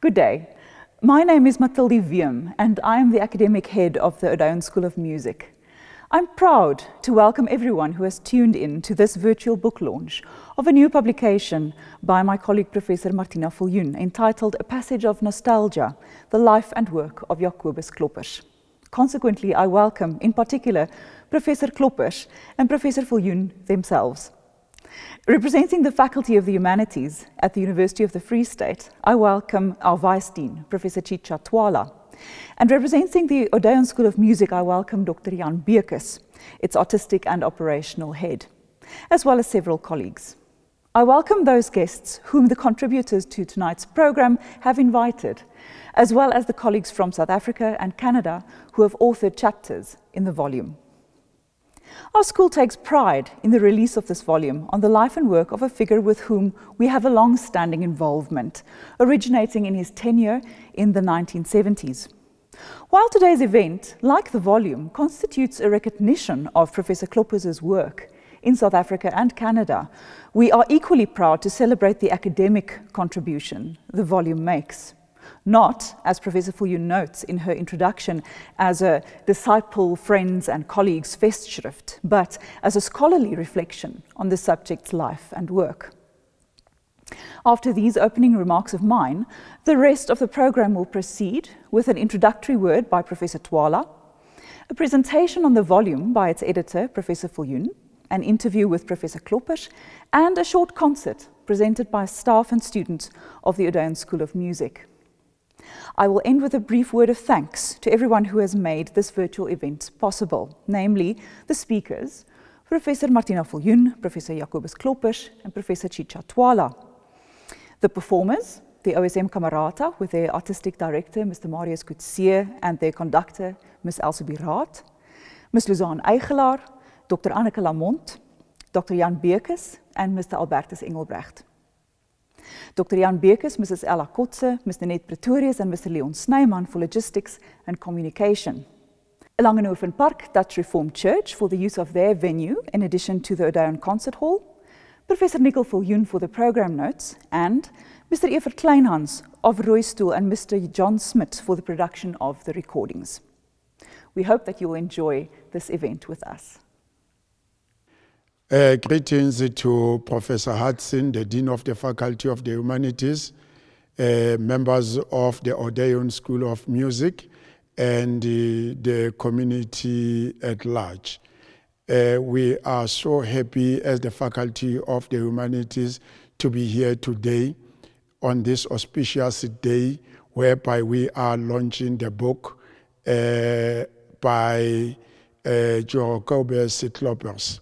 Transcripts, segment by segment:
Good day. My name is Matildie Wium, and I am the academic head of the Odeion School of Music. I'm proud to welcome everyone who has tuned in to this virtual book launch of a new publication by my colleague Professor Martina Viljoen entitled A Passage of Nostalgia, The Life and Work of Jacobus Kloppers. Consequently, I welcome in particular Professor Kloppers and Professor Viljoen themselves. Representing the Faculty of the Humanities at the University of the Free State, I welcome our Vice Dean, Professor Chitja Twala. And representing the Odeion School of Music, I welcome Dr. Jan Beukes, its artistic and operational head, as well as several colleagues. I welcome those guests whom the contributors to tonight's program have invited, as well as the colleagues from South Africa and Canada who have authored chapters in the volume. Our school takes pride in the release of this volume on the life and work of a figure with whom we have a long-standing involvement, originating in his tenure in the 1970s. While today's event, like the volume, constitutes a recognition of Professor Kloppers' work in South Africa and Canada, we are equally proud to celebrate the academic contribution the volume makes not, as Professor Viljoen notes in her introduction, as a disciple, friends and colleagues festschrift, but as a scholarly reflection on the subject's life and work. After these opening remarks of mine, the rest of the program will proceed with an introductory word by Professor Twala, a presentation on the volume by its editor, Professor Viljoen, an interview with Professor Kloppers, and a short concert presented by staff and students of the Odeion School of Music. I will end with a brief word of thanks to everyone who has made this virtual event possible, namely the speakers, Professor Martina Viljoen, Professor Jacobus Kloppers, and Professor Chitja Twala. The performers, the OSM Camerata with their artistic director, Mr. Marius Coetzee, and their conductor, Ms. Elsie Raath, Ms. Luzanne Eigelaar, Dr. Anneke Lamont, Dr. Jan Beukes, and Mr. Albertus Engelbrecht. Dr. Jan Beukes, Mrs. Ella Kotze, Mr. Net Pretorius and Mr. Leon Snyman for logistics and communication. Langenhoven Park Dutch Reformed Church for the use of their venue in addition to the Odeion Concert Hall, Professor Nicol Viljoen for the program notes, and Mr. Evert Kleinhans of Roystoel and Mr. John Smith for the production of the recordings. We hope that you will enjoy this event with us. Uh, greetings to Professor Hudson, the Dean of the Faculty of the Humanities, uh, members of the Odeion School of Music, and uh, the community at large. Uh, we are so happy as the Faculty of the Humanities to be here today on this auspicious day whereby we are launching the book uh, by uh, Jacobus Kloppers.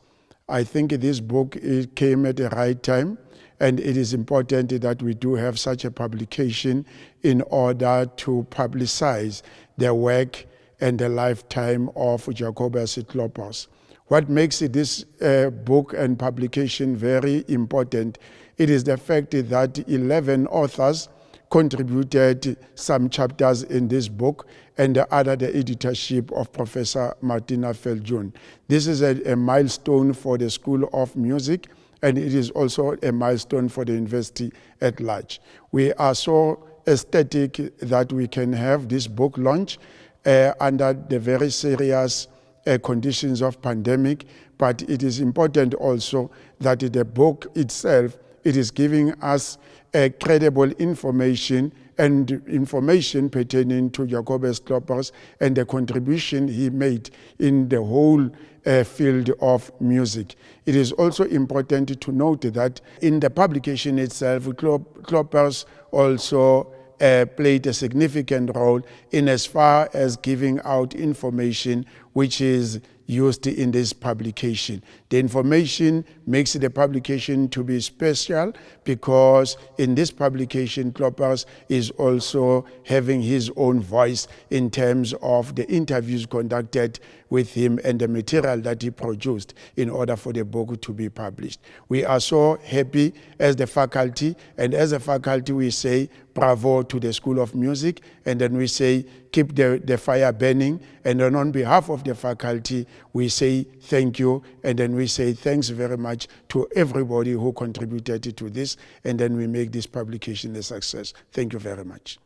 I think this book it came at the right time, and it is important that we do have such a publication in order to publicize the work and the lifetime of Jacobus Kloppers. What makes this uh, book and publication very important, it is the fact that 11 authors contributed some chapters in this book and under the editorship of Professor Martina Viljoen. This is a, a, milestone for the School of Music and it is also a milestone for the university at large. We are so ecstatic that we can have this book launch uh, under the very serious uh, conditions of pandemic, but it is important also that the book itself, it is giving us uh, credible information and information pertaining to Jacobus Kloppers and the contribution he made in the whole uh, field of music. It is also important to note that in the publication itself, Kloppers also uh, played a significant role in as far as giving out information which is used in this publication. The information makes the publication to be special because in this publication, Kloppers is also having his own voice in terms of the interviews conducted with him and the material that he produced in order for the book to be published. We are so happy as the faculty, and as a faculty we say bravo to the School of Music, and then we say keep the, the fire burning, and then on behalf of the faculty, we say thank you, and then and we say thanks very much to everybody who contributed to this, and then we make this publication a success. Thank you very much.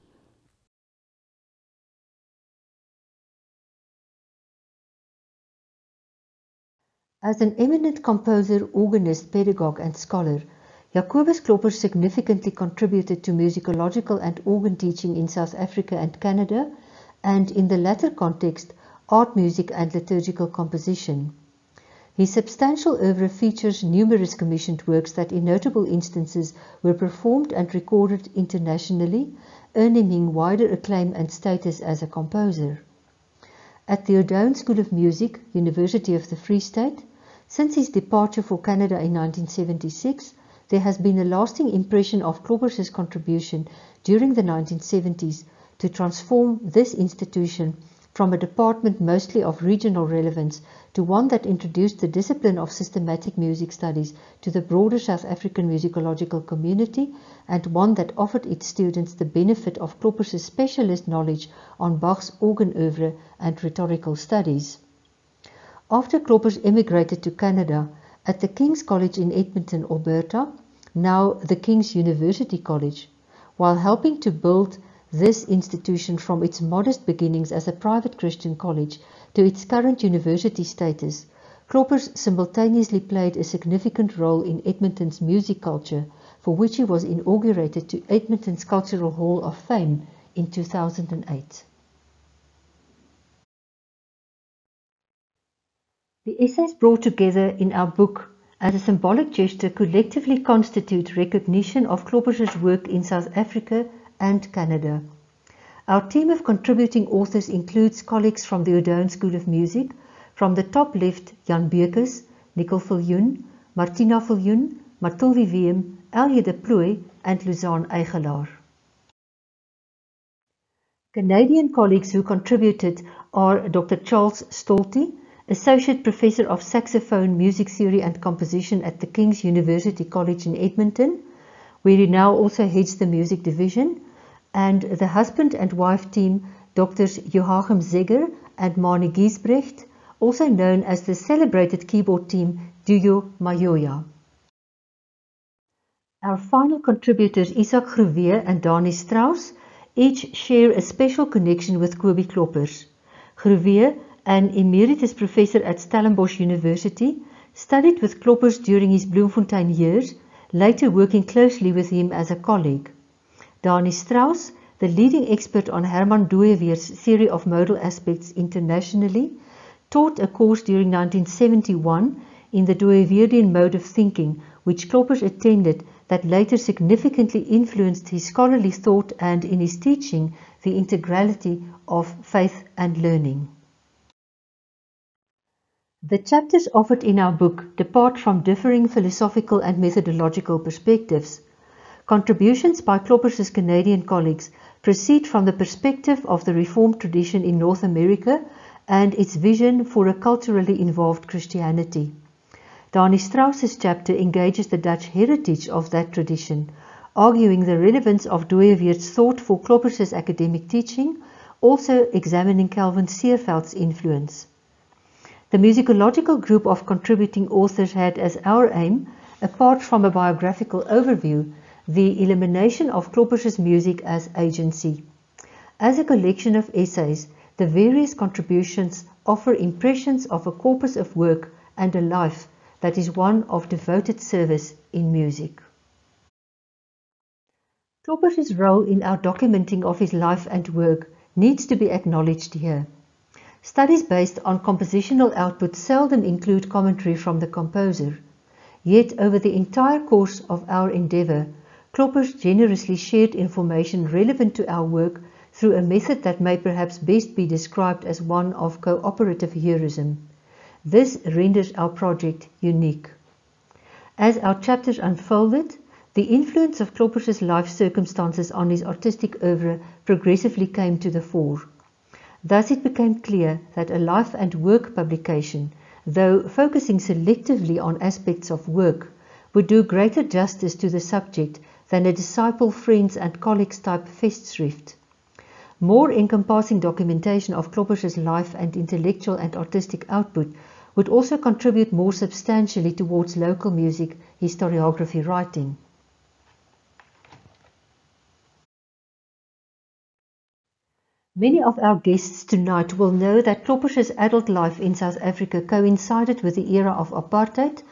As an eminent composer, organist, pedagogue, and scholar, Jacobus Klopper significantly contributed to musicological and organ teaching in South Africa and Canada, and in the latter context, art music and liturgical composition. His substantial oeuvre features numerous commissioned works that in notable instances were performed and recorded internationally, earning him wider acclaim and status as a composer. At the Odeion School of Music, University of the Free State, since his departure for Canada in 1976, there has been a lasting impression of Kloppers's contribution during the 1970s to transform this institution from a department mostly of regional relevance to one that introduced the discipline of systematic music studies to the broader South African musicological community and one that offered its students the benefit of Kloppers's specialist knowledge on Bach's organ oeuvre and rhetorical studies. After Kloppers emigrated to Canada, at the King's College in Edmonton, Alberta, now the King's University College, while helping to build this institution from its modest beginnings as a private Christian college to its current university status, Kloppers simultaneously played a significant role in Edmonton's music culture, for which he was inaugurated to Edmonton's Cultural Hall of Fame in 2008. The essays brought together in our book as a symbolic gesture collectively constitute recognition of Kloppers's work in South Africa and Canada. Our team of contributing authors includes colleagues from the Odeion School of Music, from the top left Jan Beukes, Nicol Viljoen, Martina Viljoen, Matildie Wium, Elje de Plooi and Luzanne Eigelaar. Canadian colleagues who contributed are Dr. Charles Stolte, Associate Professor of Saxophone, Music Theory and Composition at the King's University College in Edmonton, where he now also heads the music division, and the husband and wife team, Drs. Joachim Segger and Marnie Giesbrecht, also known as the celebrated keyboard team Duo Majoya. Our final contributors, Izak Grové and Danie Strauss, each share a special connection with Kobie Kloppers. Groewe an emeritus professor at Stellenbosch University, studied with Kloppers during his Bloemfontein years, later working closely with him as a colleague. Danie Strauss, the leading expert on Herman Dooyeweerd's theory of modal aspects internationally, taught a course during 1971 in the Dooyeweerdian mode of thinking, which Kloppers attended that later significantly influenced his scholarly thought and in his teaching the integrality of faith and learning. The chapters offered in our book depart from differing philosophical and methodological perspectives. Contributions by Kloppers's Canadian colleagues proceed from the perspective of the Reformed tradition in North America and its vision for a culturally involved Christianity. Danie Strauss's chapter engages the Dutch heritage of that tradition, arguing the relevance of Dooyeweerd's thought for Kloppers's academic teaching, also examining Calvin Seerveld's influence. The musicological group of contributing authors had as our aim, apart from a biographical overview, the elimination of Kloppers's music as agency. As a collection of essays, the various contributions offer impressions of a corpus of work and a life that is one of devoted service in music. Kloppers's role in our documenting of his life and work needs to be acknowledged here. Studies based on compositional output seldom include commentary from the composer. Yet, over the entire course of our endeavor, Kloppers generously shared information relevant to our work through a method that may perhaps best be described as one of cooperative heroism. This renders our project unique. As our chapters unfolded, the influence of Kloppers's life circumstances on his artistic oeuvre progressively came to the fore. Thus it became clear that a life and work publication, though focusing selectively on aspects of work, would do greater justice to the subject than a disciple, friends and colleagues type festschrift. More encompassing documentation of Kloppers's life and intellectual and artistic output would also contribute more substantially towards local music historiography writing. Many of our guests tonight will know that Kloppers's adult life in South Africa coincided with the era of apartheid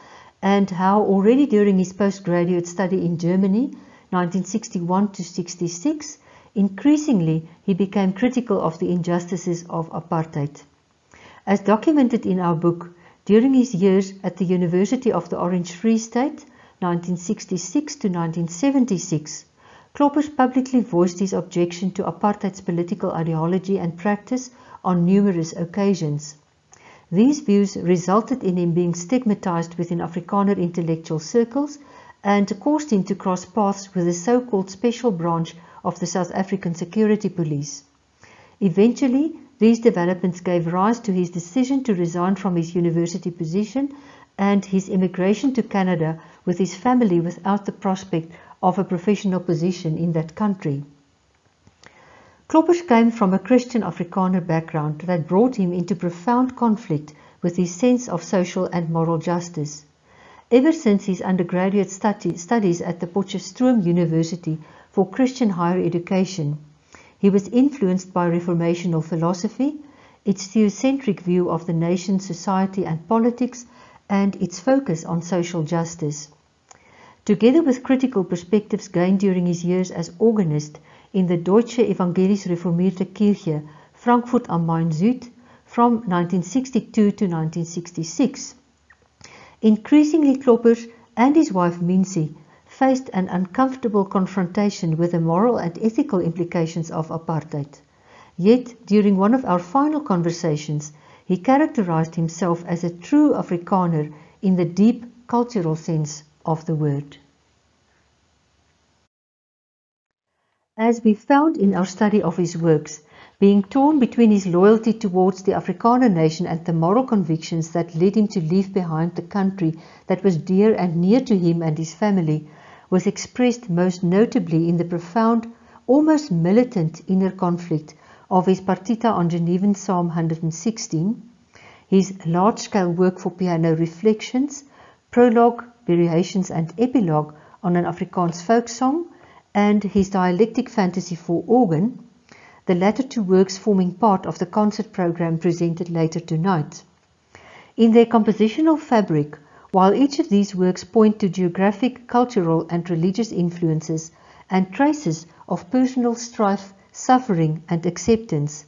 and how already during his postgraduate study in Germany, 1961 to 66, increasingly he became critical of the injustices of apartheid. As documented in our book, during his years at the University of the Orange Free State, 1966 to 1976, Kloppers publicly voiced his objection to apartheid's political ideology and practice on numerous occasions. These views resulted in him being stigmatized within Afrikaner intellectual circles and caused him to cross paths with the so-called special branch of the South African Security Police. Eventually, these developments gave rise to his decision to resign from his university position and his immigration to Canada with his family without the prospect of a professional position in that country. Kloppers came from a Christian Afrikaner background that brought him into profound conflict with his sense of social and moral justice. Ever since his undergraduate study, studies at the Potchefstroom University for Christian higher education, he was influenced by Reformational philosophy, its theocentric view of the nation, society, and politics, and its focus on social justice. Together with critical perspectives gained during his years as organist in the Deutsche Evangelisch Reformierte Kirche, Frankfurt am Main Süd, from 1962 to 1966. Increasingly, Kloppers and his wife Mincy faced an uncomfortable confrontation with the moral and ethical implications of apartheid. Yet, during one of our final conversations, he characterized himself as a true Afrikaner in the deep cultural sense of the word. As we found in our study of his works, being torn between his loyalty towards the Afrikaner nation and the moral convictions that led him to leave behind the country that was dear and near to him and his family, was expressed most notably in the profound, almost militant inner conflict of his Partita on Genevan Psalm 116, his large-scale work for piano Reflections, prologue, variations and epilogue on an Afrikaans folk song, and his dialectic fantasy for organ, the latter two works forming part of the concert program presented later tonight. In their compositional fabric, while each of these works point to geographic, cultural, and religious influences and traces of personal strife, suffering, and acceptance,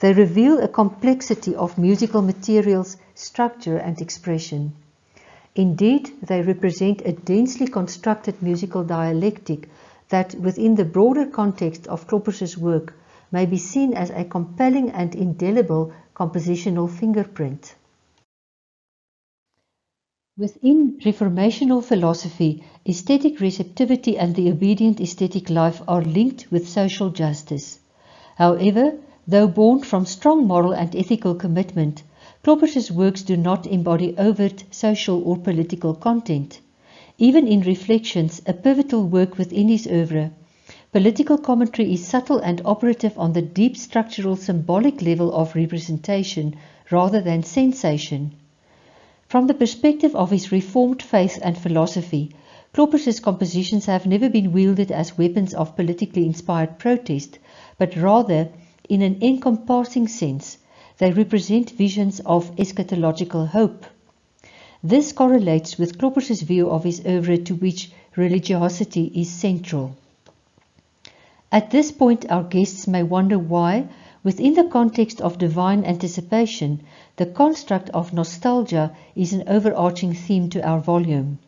they reveal a complexity of musical materials, structure, and expression. Indeed, they represent a densely constructed musical dialectic that, within the broader context of Kloppers's work, may be seen as a compelling and indelible compositional fingerprint. Within Reformational philosophy, aesthetic receptivity and the obedient aesthetic life are linked with social justice. However, though born from strong moral and ethical commitment, Kloppers's works do not embody overt social or political content. Even in Reflections, a pivotal work within his oeuvre, political commentary is subtle and operative on the deep structural symbolic level of representation rather than sensation. From the perspective of his reformed faith and philosophy, Kloppers's compositions have never been wielded as weapons of politically inspired protest, but rather, in an encompassing sense, they represent visions of eschatological hope. This correlates with Kloppers's view of his oeuvre to which religiosity is central. At this point, our guests may wonder why, within the context of divine anticipation, the construct of nostalgia is an overarching theme to our volume.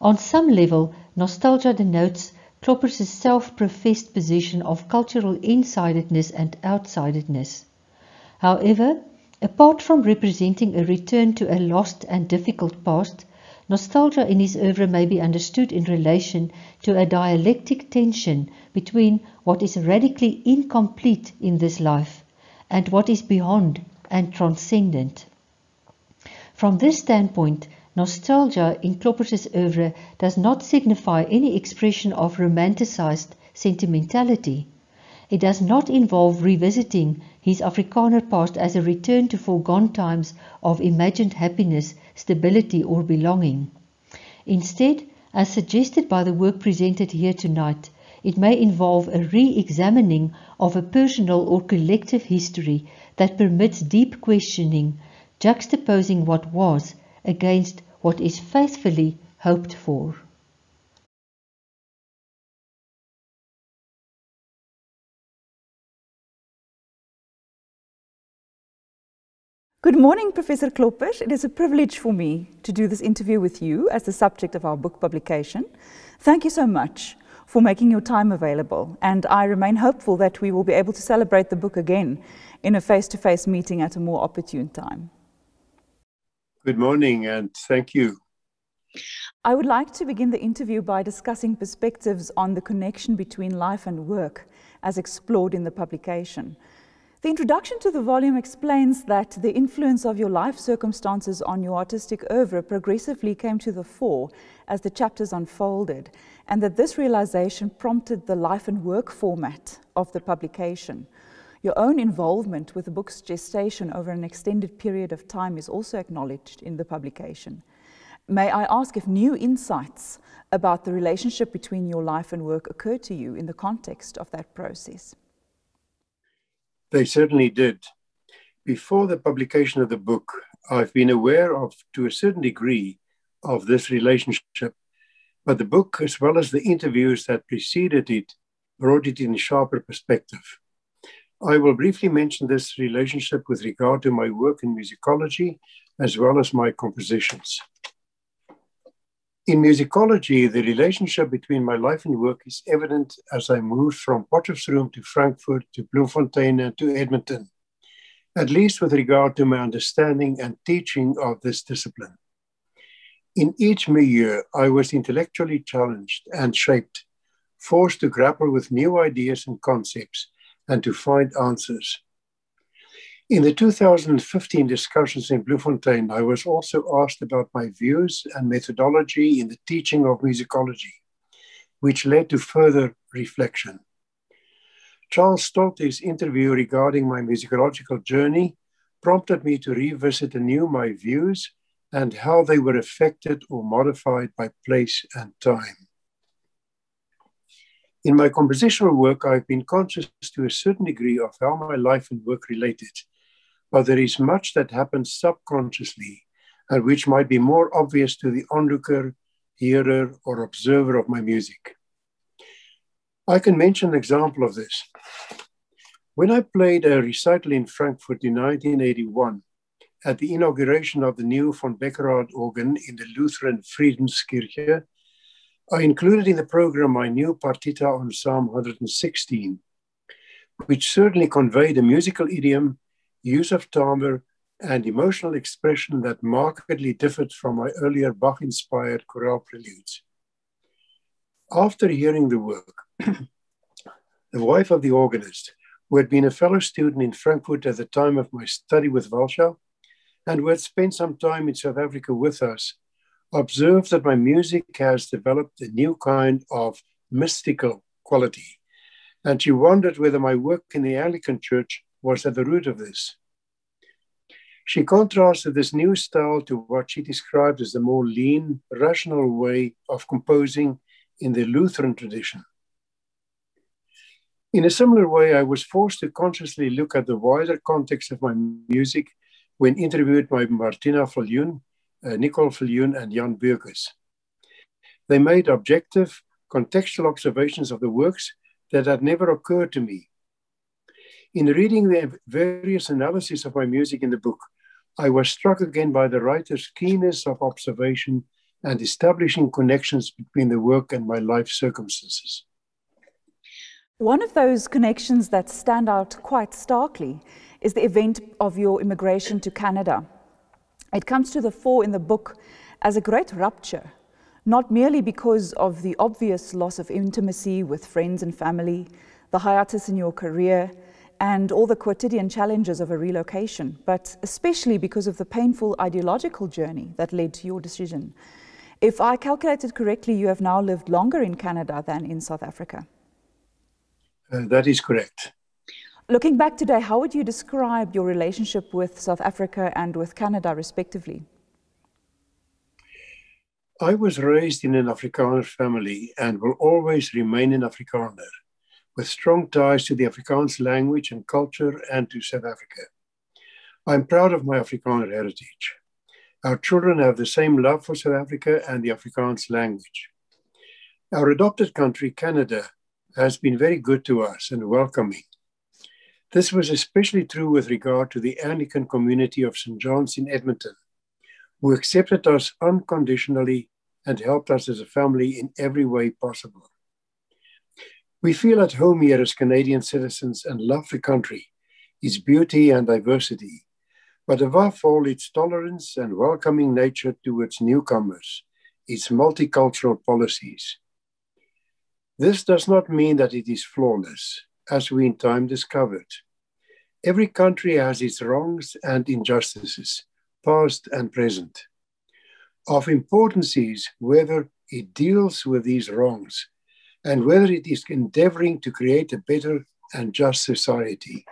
On some level, nostalgia denotes Kloppers's self-professed position of cultural insidedness and outsidedness. However, apart from representing a return to a lost and difficult past, nostalgia in his oeuvre may be understood in relation to a dialectic tension between what is radically incomplete in this life and what is beyond and transcendent. From this standpoint, nostalgia in Kloppers's oeuvre does not signify any expression of romanticized sentimentality. It does not involve revisiting his Afrikaner past as a return to foregone times of imagined happiness, stability, or belonging. Instead, as suggested by the work presented here tonight, it may involve a re examining of a personal or collective history that permits deep questioning, juxtaposing what was against what is faithfully hoped for. Good morning, Professor Kloppers. It is a privilege for me to do this interview with you as the subject of our book publication. Thank you so much for making your time available, and I remain hopeful that we will be able to celebrate the book again in a face to face meeting at a more opportune time. Good morning, and thank you. I would like to begin the interview by discussing perspectives on the connection between life and work as explored in the publication. The introduction to the volume explains that the influence of your life circumstances on your artistic oeuvre progressively came to the fore as the chapters unfolded, and that this realization prompted the life and work format of the publication. Your own involvement with the book's gestation over an extended period of time is also acknowledged in the publication. May I ask if new insights about the relationship between your life and work occurred to you in the context of that process? They certainly did. Before the publication of the book, I've been aware of, to a certain degree, of this relationship. But the book, as well as the interviews that preceded it, brought it in sharper perspective. I will briefly mention this relationship with regard to my work in musicology as well as my compositions. In musicology, the relationship between my life and work is evident as I moved from Potchefstroom to Frankfurt to Bloemfontein and to Edmonton, at least with regard to my understanding and teaching of this discipline. In each milieu, I was intellectually challenged and shaped, forced to grapple with new ideas and concepts and to find answers. In the 2015 discussions in Bloemfontein, I was also asked about my views and methodology in the teaching of musicology, which led to further reflection. Charles Stolte's interview regarding my musicological journey prompted me to revisit anew my views and how they were affected or modified by place and time. In my compositional work, I've been conscious to a certain degree of how my life and work related but there is much that happens subconsciously and which might be more obvious to the onlooker, hearer, or observer of my music. I can mention an example of this. When I played a recital in Frankfurt in 1981, at the inauguration of the new von Beckerath organ in the Lutheran Friedenskirche, I included in the program my new partita on Psalm 116, which certainly conveyed a musical idiom use of timbre, and emotional expression that markedly differed from my earlier Bach inspired chorale preludes. After hearing the work, the wife of the organist, who had been a fellow student in Frankfurt at the time of my study with Walcha, and who had spent some time in South Africa with us, observed that my music has developed a new kind of mystical quality. And she wondered whether my work in the Anglican Church was at the root of this. She contrasted this new style to what she described as the more lean, rational way of composing in the Lutheran tradition. In a similar way, I was forced to consciously look at the wider context of my music when interviewed by Martina Viljoen, uh, Nicol Viljoen, and Jan Beukes. They made objective, contextual observations of the works that had never occurred to me in reading the various analyses of my music in the book, I was struck again by the writer's keenness of observation and establishing connections between the work and my life circumstances. One of those connections that stand out quite starkly is the event of your immigration to Canada. It comes to the fore in the book as a great rupture, not merely because of the obvious loss of intimacy with friends and family, the hiatus in your career, and all the quotidian challenges of a relocation, but especially because of the painful ideological journey that led to your decision. If I calculated correctly, you have now lived longer in Canada than in South Africa. Uh, that is correct. Looking back today, how would you describe your relationship with South Africa and with Canada, respectively? I was raised in an Afrikaner family and will always remain an Afrikaner, with strong ties to the Afrikaans language and culture and to South Africa. I'm proud of my Afrikaner heritage. Our children have the same love for South Africa and the Afrikaans language. Our adopted country, Canada, has been very good to us and welcoming. This was especially true with regard to the Anglican community of St. John's in Edmonton, who accepted us unconditionally and helped us as a family in every way possible. We feel at home here as Canadian citizens and love the country, its beauty and diversity, but above all, its tolerance and welcoming nature towards newcomers, its multicultural policies. This does not mean that it is flawless, as we in time discovered. Every country has its wrongs and injustices, past and present. Of importance is whether it deals with these wrongs and whether it is endeavoring to create a better and just society.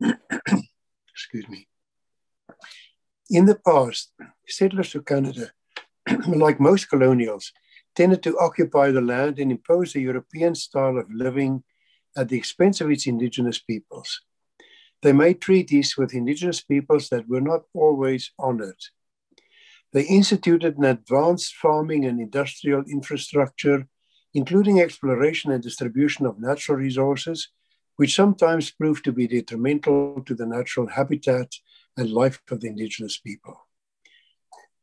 Excuse me. In the past, settlers to Canada, like most colonials, tended to occupy the land and impose a European style of living at the expense of its indigenous peoples. They made treaties with indigenous peoples that were not always honored. They instituted an advanced farming and industrial infrastructure, including exploration and distribution of natural resources, which sometimes proved to be detrimental to the natural habitat and life of the indigenous people.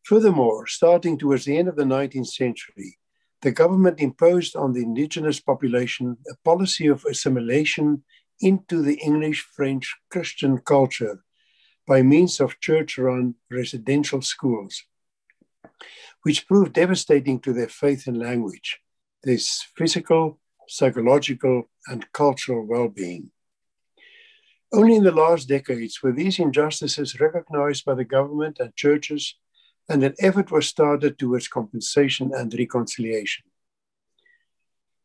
Furthermore, starting towards the end of the 19th century, the government imposed on the indigenous population a policy of assimilation into the English French Christian culture by means of church run residential schools which proved devastating to their faith and language, their physical, psychological, and cultural well being. Only in the last decades were these injustices recognized by the government and churches, and an effort was started towards compensation and reconciliation.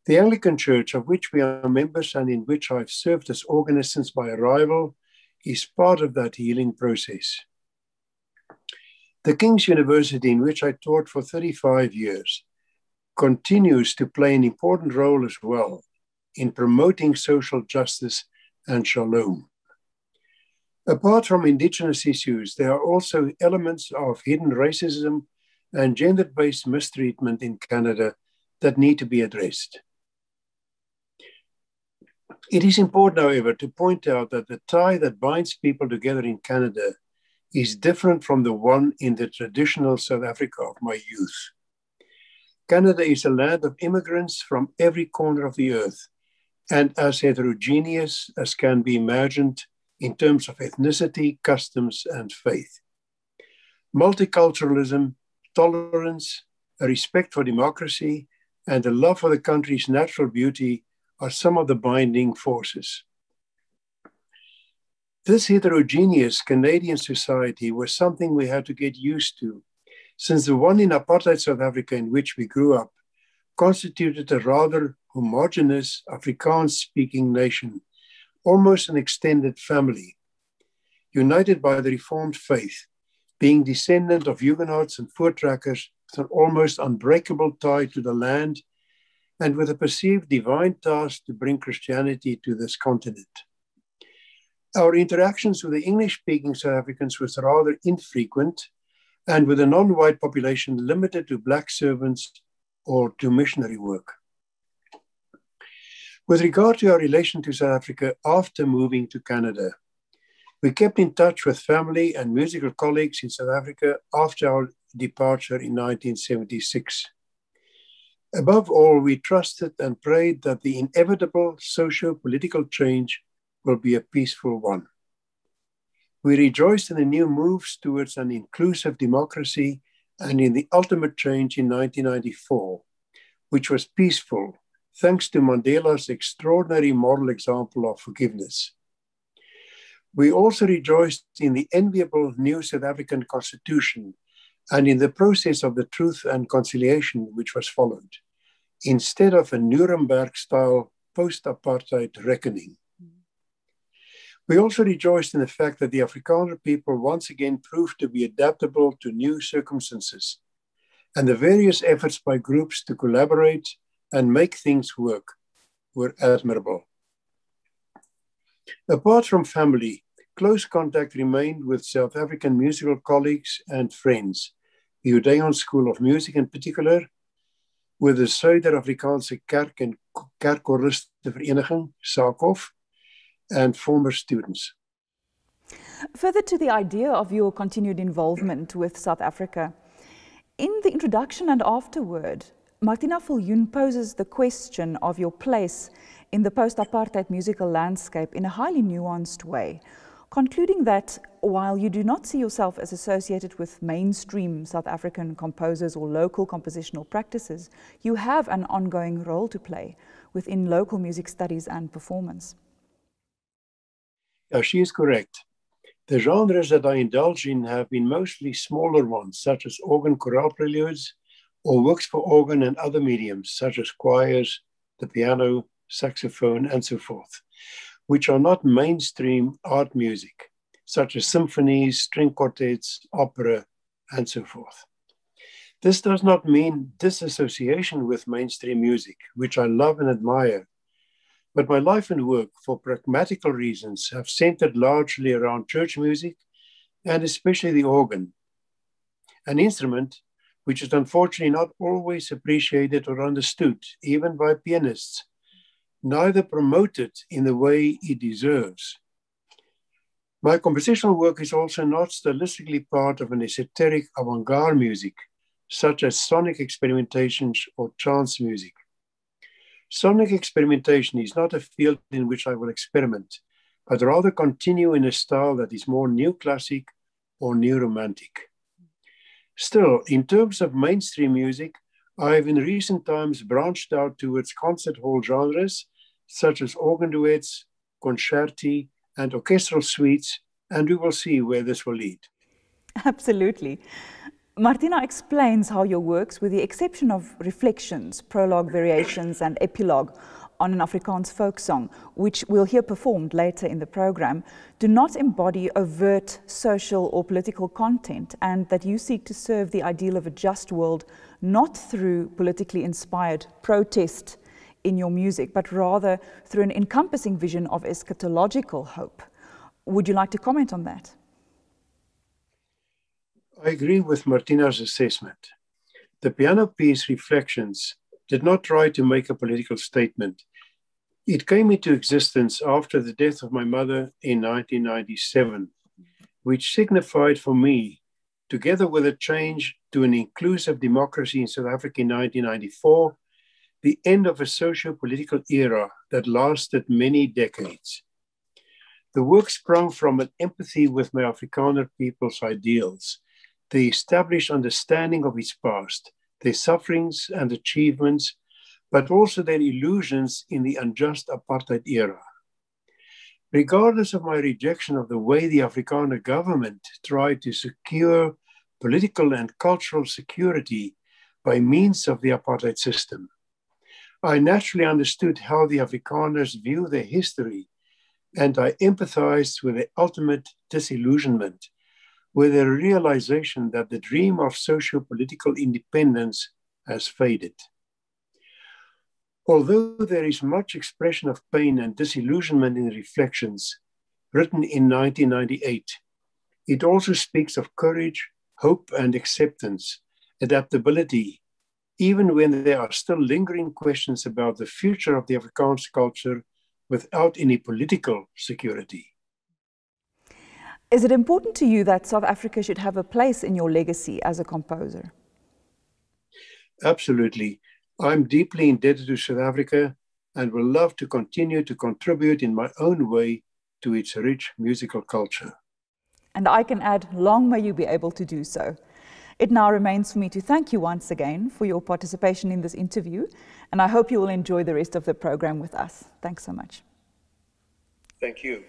The Anglican Church, of which we are members and in which I've served as organist since my arrival, is part of that healing process. The King's University, in which I taught for 35 years, continues to play an important role as well in promoting social justice and shalom. Apart from Indigenous issues, there are also elements of hidden racism and gender based mistreatment in Canada that need to be addressed. It is important, however, to point out that the tie that binds people together in Canada is different from the one in the traditional South Africa of my youth. Canada is a land of immigrants from every corner of the earth and as heterogeneous as can be imagined in terms of ethnicity, customs, and faith. Multiculturalism, tolerance, a respect for democracy, and a love for the country's natural beauty are some of the binding forces. This heterogeneous Canadian society was something we had to get used to, since the one in apartheid South Africa in which we grew up constituted a rather homogeneous Afrikaans speaking nation, almost an extended family, united by the Reformed faith, being descendant of Huguenots and Voortrekkers with an almost unbreakable tie to the land and with a perceived divine task to bring Christianity to this continent. Our interactions with the English speaking South Africans was rather infrequent and with a non white population limited to black servants or to missionary work. With regard to our relation to South Africa after moving to Canada, we kept in touch with family and musical colleagues in South Africa after our departure in 1976. Above all, we trusted and prayed that the inevitable socio political change will be a peaceful one. We rejoiced in the new moves towards an inclusive democracy and in the ultimate change in 1994, which was peaceful thanks to Mandela's extraordinary moral example of forgiveness. We also rejoiced in the enviable new South African constitution and in the process of the truth and conciliation which was followed, instead of a Nuremberg style post apartheid reckoning. We also rejoiced in the fact that the Afrikaner people once again proved to be adaptable to new circumstances and the various efforts by groups to collaborate and make things work were admirable. Apart from family, close contact remained with South African musical colleagues and friends, the Odeion School of Music in particular, with the Suider-Afrikaanse Kerk en Kerkkoriste SAKOF, and former students. Further to the idea of your continued involvement with South Africa, in the introduction and afterward, Martina Viljoen poses the question of your place in the post-apartheid musical landscape in a highly nuanced way, concluding that while you do not see yourself as associated with mainstream South African composers or local compositional practices, you have an ongoing role to play within local music studies and performance. Yeah, she is correct. The genres that I indulge in have been mostly smaller ones, such as organ chorale preludes, or works for organ and other mediums, such as choirs, the piano, saxophone, and so forth, which are not mainstream art music, such as symphonies, string quartets, opera, and so forth. This does not mean disassociation with mainstream music, which I love and admire, but my life and work, for pragmatical reasons, have centered largely around church music and especially the organ, an instrument which is unfortunately not always appreciated or understood, even by pianists, neither promoted in the way it deserves. My compositional work is also not stylistically part of an esoteric avant garde music, such as sonic experimentations or trance music. Sonic experimentation is not a field in which I will experiment, but rather continue in a style that is more new classic or new romantic. Still, in terms of mainstream music, I have in recent times branched out towards concert hall genres such as organ duets, concerti, and orchestral suites, and we will see where this will lead. Absolutely. Martina explains how your works, with the exception of reflections, prologue variations, and epilogue, on an Afrikaans folk song, which we'll hear performed later in the program, do not embody overt social or political content, and that you seek to serve the ideal of a just world not through politically inspired protest in your music, but rather through an encompassing vision of eschatological hope. Would you like to comment on that? I agree with Martina's assessment. The piano piece Reflections did not try to make a political statement. It came into existence after the death of my mother in 1997, which signified for me, together with a change to an inclusive democracy in South Africa in 1994, the end of a socio political era that lasted many decades. The work sprung from an empathy with my Afrikaner people's ideals, the established understanding of its past, their sufferings and achievements, but also their illusions in the unjust apartheid era. Regardless of my rejection of the way the Afrikaner government tried to secure political and cultural security by means of the apartheid system, I naturally understood how the Afrikaners view their history, and I empathized with the ultimate disillusionment, with the realization that the dream of socio political independence has faded. Although there is much expression of pain and disillusionment in Reflections, written in 1998, it also speaks of courage, hope, and acceptance, adaptability, even when there are still lingering questions about the future of the Afrikaans culture without any political security. Is it important to you that South Africa should have a place in your legacy as a composer? Absolutely. I'm deeply indebted to South Africa and will love to continue to contribute in my own way to its rich musical culture. And I can add, long may you be able to do so. It now remains for me to thank you once again for your participation in this interview, and I hope you will enjoy the rest of the program with us. Thanks so much. Thank you.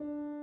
You.